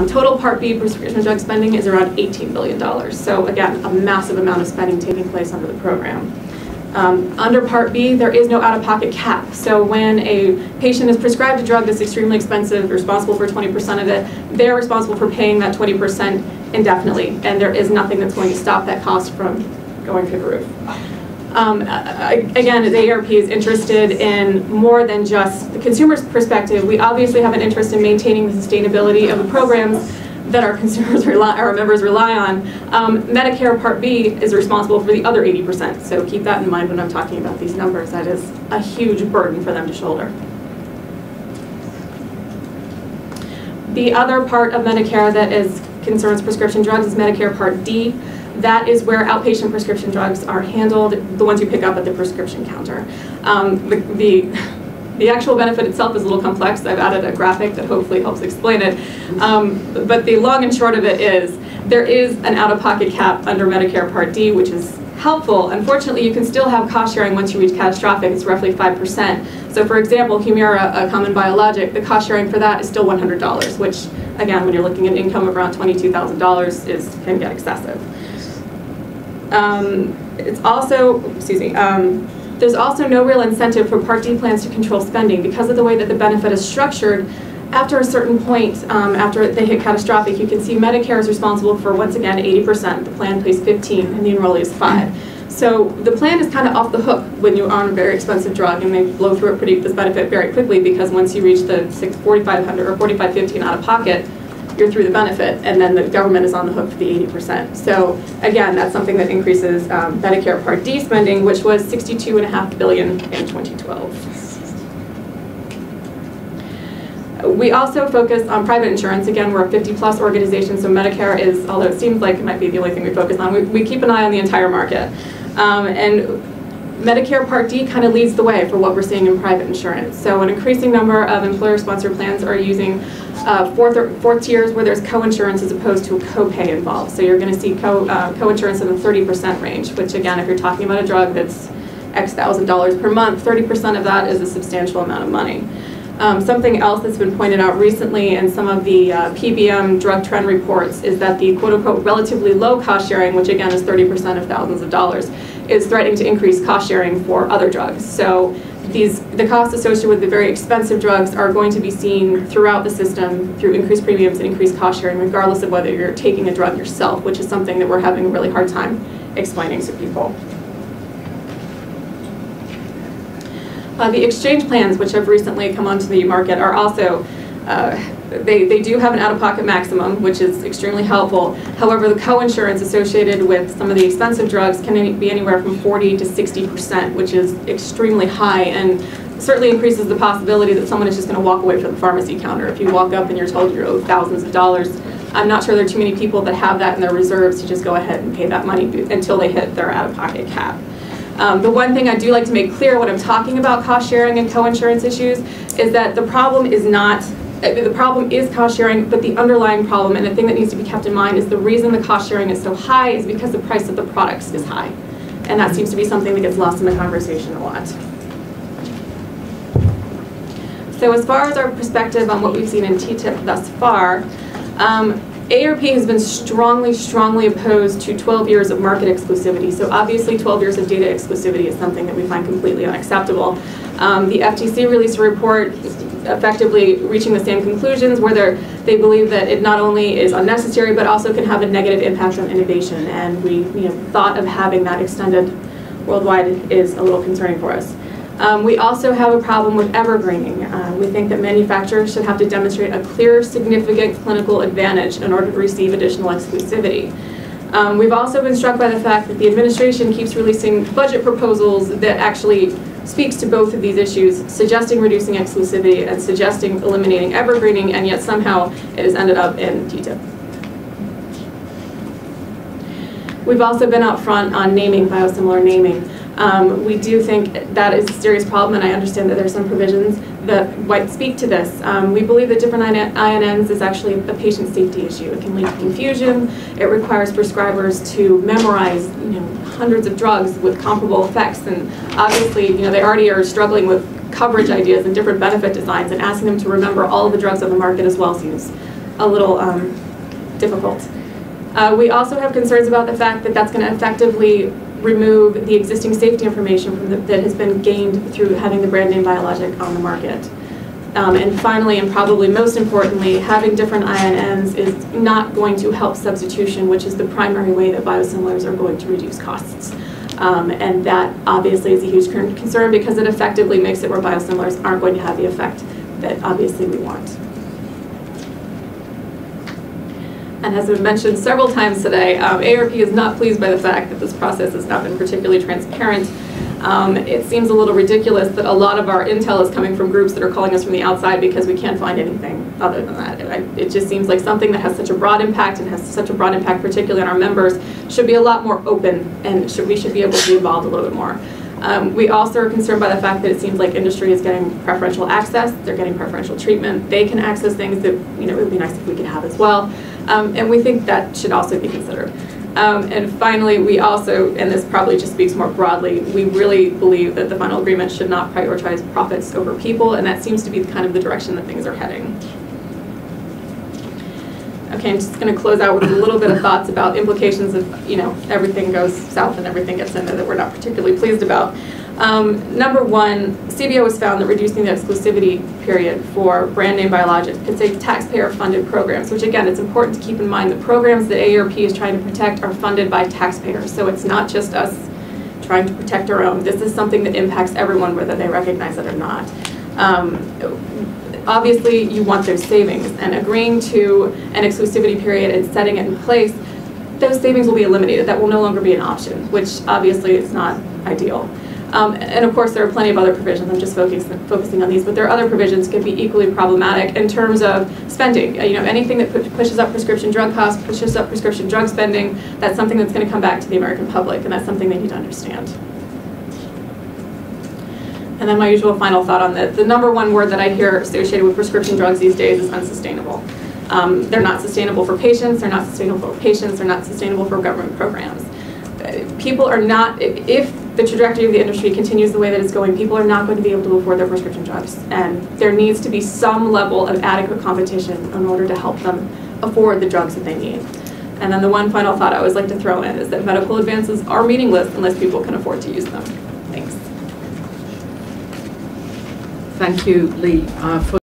Um, total Part B prescription drug spending is around $18 billion. So again, a massive amount of spending taking place under the program. Um, under Part B, there is no out-of-pocket cap. So when a patient is prescribed a drug that's extremely expensive, responsible for 20% of it, they're responsible for paying that 20% indefinitely, and there is nothing that's going to stop that cost from going through the roof. Um, again, the AARP is interested in more than just the consumer's perspective. We obviously have an interest in maintaining the sustainability of the programs that our consumers rely, our members rely on. Um, Medicare Part B is responsible for the other 80%, so keep that in mind when I'm talking about these numbers. That is a huge burden for them to shoulder. The other part of Medicare that is concerns prescription drugs is Medicare Part D. That is where outpatient prescription drugs are handled, the ones you pick up at the prescription counter. Um, the, the the actual benefit itself is a little complex. I've added a graphic that hopefully helps explain it. Um, but the long and short of it is there is an out-of-pocket cap under Medicare Part D, which is helpful. Unfortunately, you can still have cost sharing once you reach catastrophic. It's roughly 5%. So for example, Humira, a common biologic, the cost sharing for that is still $100, which again, when you're looking at income of around $22,000 is can get excessive. Um, it's also, excuse me, um, there's also no real incentive for Part D plans to control spending because of the way that the benefit is structured. After a certain point, um, after they hit catastrophic, you can see Medicare is responsible for, once again, 80%. The plan pays 15 and the enrollee is 5. So the plan is kind of off the hook when you're on a very expensive drug and they blow through it pretty, this benefit very quickly because once you reach the 4,500 or 4,515 out of pocket, you're through the benefit, and then the government is on the hook for the 80%. So again, that's something that increases um, Medicare Part D spending, which was 62.5 billion in 2012. We also focus on private insurance. Again, we're a 50 plus organization, so Medicare is, although it seems like it might be the only thing we focus on, we, we keep an eye on the entire market. Um, and Medicare Part D kind of leads the way for what we're seeing in private insurance. So an increasing number of employer-sponsored plans are using uh, fourth, fourth tiers where there's co-insurance as opposed to a copay involved. So you're going to see co, uh, co-insurance in the 30% range, which again, if you're talking about a drug that's X thousand dollars per month, 30% of that is a substantial amount of money. Um, something else that's been pointed out recently in some of the uh, PBM drug trend reports is that the quote-unquote relatively low cost sharing, which again is 30% of thousands of dollars, is threatening to increase cost sharing for other drugs. So these, the costs associated with the very expensive drugs are going to be seen throughout the system through increased premiums and increased cost sharing, regardless of whether you're taking a drug yourself, which is something that we're having a really hard time explaining to people. Uh, the exchange plans, which have recently come onto the market, are also uh, they, they do have an out-of-pocket maximum, which is extremely helpful. However, the co-insurance associated with some of the expensive drugs can be anywhere from 40 to 60%, which is extremely high and certainly increases the possibility that someone is just going to walk away from the pharmacy counter. If you walk up and you're told you're owed thousands of dollars, I'm not sure there are too many people that have that in their reserves to just go ahead and pay that money until they hit their out-of-pocket cap. Um, the one thing I do like to make clear when I'm talking about cost sharing and co-insurance issues is that the problem is not the problem is cost sharing, but the underlying problem and the thing that needs to be kept in mind is the reason the cost sharing is so high is because the price of the products is high. And that seems to be something that gets lost in the conversation a lot. So as far as our perspective on what we've seen in TTIP thus far, um, AARP has been strongly, strongly opposed to 12 years of market exclusivity. So obviously 12 years of data exclusivity is something that we find completely unacceptable. Um, the FTC released a report effectively reaching the same conclusions where they believe that it not only is unnecessary but also can have a negative impact on innovation and we you know, thought of having that extended worldwide is a little concerning for us. Um, we also have a problem with evergreening. Uh, we think that manufacturers should have to demonstrate a clear, significant clinical advantage in order to receive additional exclusivity. Um, we've also been struck by the fact that the administration keeps releasing budget proposals that actually speaks to both of these issues, suggesting reducing exclusivity and suggesting eliminating evergreening, and yet somehow it has ended up in TTIP. We've also been out front on naming, biosimilar naming. Um, we do think that is a serious problem, and I understand that there's some provisions that might speak to this. Um, we believe that different INNs is actually a patient safety issue. It can lead to confusion. It requires prescribers to memorize, you know, hundreds of drugs with comparable effects, and obviously, you know, they already are struggling with coverage ideas and different benefit designs, and asking them to remember all of the drugs on the market as well seems a little um, difficult. Uh, We also have concerns about the fact that that's going to effectively remove the existing safety information from the- that has been gained through having the brand name biologic on the market. Um, And finally, and probably most importantly, having different INNs is not going to help substitution, which is the primary way that biosimilars are going to reduce costs. Um, And that obviously is a huge concern because it effectively makes it where biosimilars aren't going to have the effect that obviously we want. And as I've mentioned several times today, um, AARP is not pleased by the fact that this process has not been particularly transparent. Um, It seems a little ridiculous that a lot of our intel is coming from groups that are calling us from the outside because we can't find anything other than that. I- It just seems like something that has such a broad impact and has such a broad impact particularly on our members should be a lot more open and should, we should be able to be involved a little bit more. Um, We also are concerned by the fact that it seems like industry is getting preferential access, they're getting preferential treatment, they can access things that, you know, it would be nice if we could have as well. Um, And we think that should also be considered. Um, And finally, we also, and this probably just speaks more broadly, we really believe that the final agreement should not prioritize profits over people, and that seems to be kind of the direction that things are heading. Okay, I'm just going to close out with a little bit of thoughts about implications of, you know, everything goes south and everything gets in there that we're not particularly pleased about. Um, Number one, CBO has found that reducing the exclusivity period for brand name biologics could save taxpayer-funded programs, which again, it's important to keep in mind, the programs that AARP is trying to protect are funded by taxpayers, so it's not just us trying to protect our own. This is something that impacts everyone, whether they recognize it or not. Um, Obviously, you want those savings, and agreeing to an exclusivity period and setting it in place, those savings will be eliminated. That will no longer be an option, which obviously is not ideal. Um, And of course, there are plenty of other provisions, I'm just focusing, focusing on these, but there are other provisions that can be equally problematic in terms of spending. Uh, You know, anything that pu- pushes up prescription drug costs, pushes up prescription drug spending, that's something that's going to come back to the American public, and that's something they need to understand. And then my usual final thought on that, the number one word that I hear associated with prescription drugs these days is unsustainable. Um, They're not sustainable for patients, they're not sustainable for patients, they're not sustainable for government programs. Uh, People are not, if the trajectory of the industry continues the way that it's going, people are not going to be able to afford their prescription drugs. And there needs to be some level of adequate competition in order to help them afford the drugs that they need. And then the one final thought I always like to throw in is that medical advances are meaningless unless people can afford to use them. Thanks. Thank you, Leigh, uh,